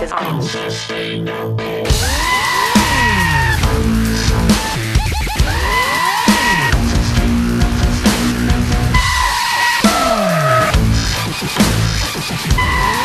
his arms. Yeah!